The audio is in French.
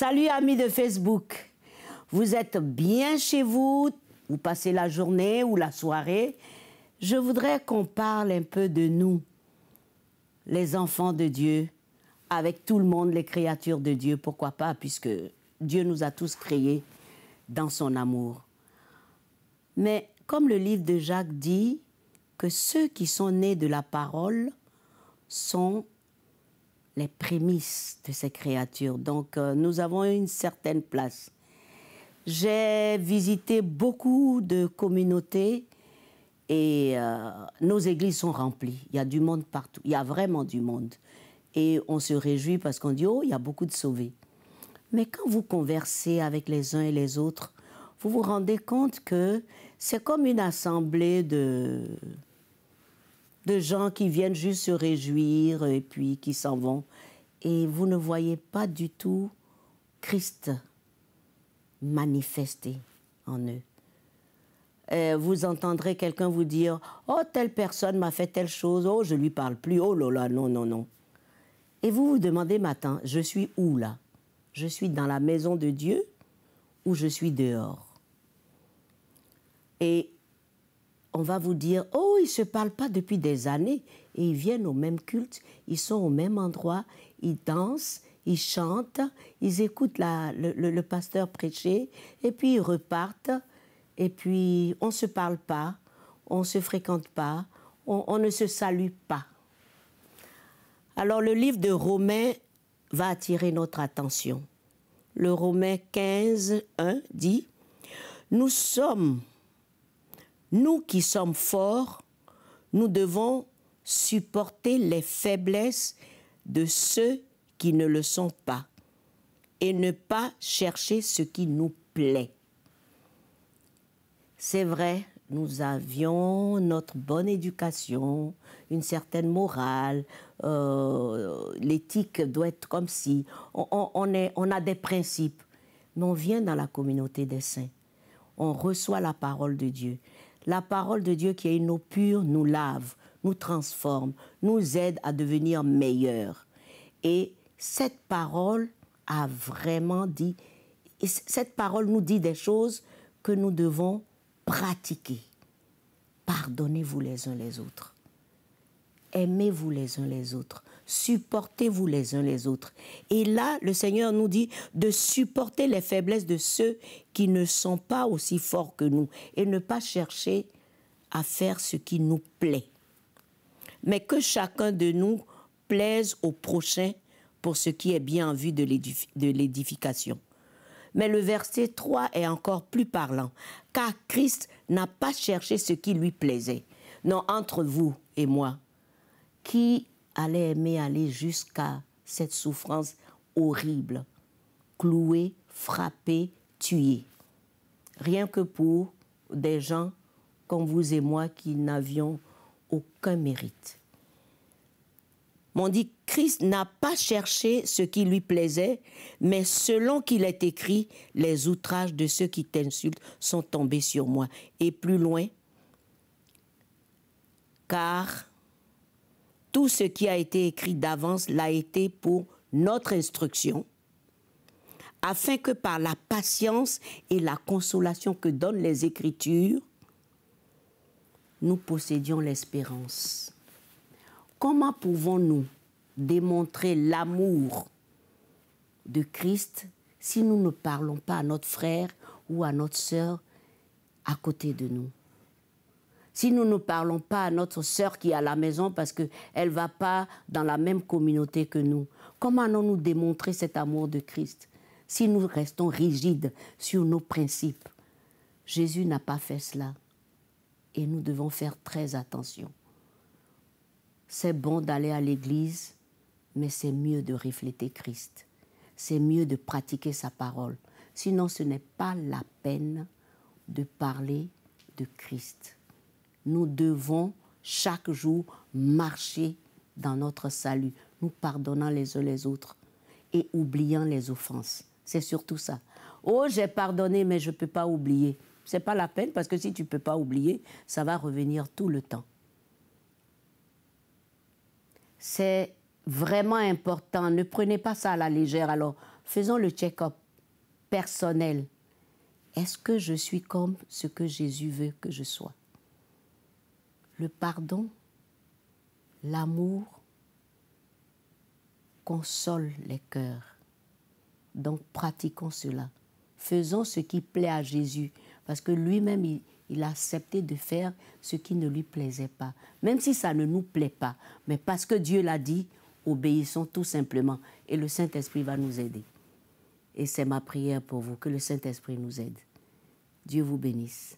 Salut amis de Facebook. Vous êtes bien chez vous, vous passez la journée ou la soirée. Je voudrais qu'on parle un peu de nous, les enfants de Dieu, avec tout le monde, les créatures de Dieu, pourquoi pas, puisque Dieu nous a tous créés dans son amour. Mais comme le livre de Jacques dit, que ceux qui sont nés de la parole sont les prémices de ces créatures. Donc euh, nous avons une certaine place. J'ai visité beaucoup de communautés et euh, nos églises sont remplies. Il y a du monde partout. Il y a vraiment du monde. Et on se réjouit parce qu'on dit, oh, il y a beaucoup de sauvés. Mais quand vous conversez avec les uns et les autres, vous vous rendez compte que c'est comme une assemblée de, de gens qui viennent juste se réjouir et puis qui s'en vont. Et vous ne voyez pas du tout Christ manifester en eux. Euh, vous entendrez quelqu'un vous dire Oh, telle personne m'a fait telle chose, oh, je lui parle plus, oh là là, non, non, non. Et vous vous demandez maintenant Je suis où là? Je suis dans la maison de Dieu ou je suis dehors? Et on va vous dire, oh, ils ne se parlent pas depuis des années, et ils viennent au même culte, ils sont au même endroit, ils dansent, ils chantent, ils écoutent le, pasteur prêcher, et puis ils repartent, et puis on ne se parle pas, on ne se fréquente pas, on, on ne se salue pas. Alors le livre de Romains va attirer notre attention. Le Romain 15, 1 dit, Nous sommes nous qui sommes forts, nous devons supporter les faiblesses de ceux qui ne le sont pas et ne pas chercher ce qui nous plaît. C'est vrai, nous avions notre bonne éducation, une certaine morale, euh, l'éthique doit être comme si, on, on a des principes, mais on vient dans la communauté des saints, on reçoit la parole de Dieu. La parole de Dieu qui est une eau pure nous lave, nous transforme, nous aide à devenir meilleurs. Et cette parole a vraiment dit, cette parole nous dit des choses que nous devons pratiquer. Pardonnez-vous les uns les autres. Aimez-vous les uns les autres. Supportez-vous les uns les autres. Et là, le Seigneur nous dit de supporter les faiblesses de ceux qui ne sont pas aussi forts que nous et ne pas chercher à faire ce qui nous plaît. Mais que chacun de nous plaise au prochain pour ce qui est bien en vue de l'édification. Mais le verset 3 est encore plus parlant, car Christ n'a pas cherché ce qui lui plaisait. Non, entre vous et moi, qui allait aimer aller jusqu'à cette souffrance horrible, cloué, frappé, tué. Rien que pour des gens comme vous et moi qui n'avions aucun mérite. On dit, Christ n'a pas cherché ce qui lui plaisait, mais selon qu'il est écrit, les outrages de ceux qui t'insultent sont tombés sur moi. Et plus loin, car tout ce qui a été écrit d'avance l'a été pour notre instruction, afin que par la patience et la consolation que donnent les Écritures, nous possédions l'espérance. Comment pouvons-nous démontrer l'amour de Christ si nous ne parlons pas à notre frère ou à notre sœur à côté de nous? Si nous ne parlons pas à notre sœur qui est à la maison parce qu'elle ne va pas dans la même communauté que nous, comment allons-nous démontrer cet amour de Christ si nous restons rigides sur nos principes? Jésus n'a pas fait cela. Et nous devons faire très attention. C'est bon d'aller à l'église, mais c'est mieux de refléter Christ. C'est mieux de pratiquer sa parole. Sinon, ce n'est pas la peine de parler de Christ nous devons chaque jour marcher dans notre salut, nous pardonnant les uns les autres et oubliant les offenses. C'est surtout ça. Oh, j'ai pardonné, mais je ne peux pas oublier. Ce n'est pas la peine parce que si tu ne peux pas oublier, ça va revenir tout le temps. C'est vraiment important. Ne prenez pas ça à la légère. Alors, faisons le check-up personnel. Est-ce que je suis comme ce que Jésus veut que je sois? Le pardon, l'amour console les cœurs. Donc pratiquons cela. Faisons ce qui plaît à Jésus, parce que lui-même, il, a accepté de faire ce qui ne lui plaisait pas, même si ça ne nous plaît pas. Mais parce que Dieu l'a dit, obéissons tout simplement et le Saint-Esprit va nous aider. Et c'est ma prière pour vous, que le Saint-Esprit nous aide. Dieu vous bénisse.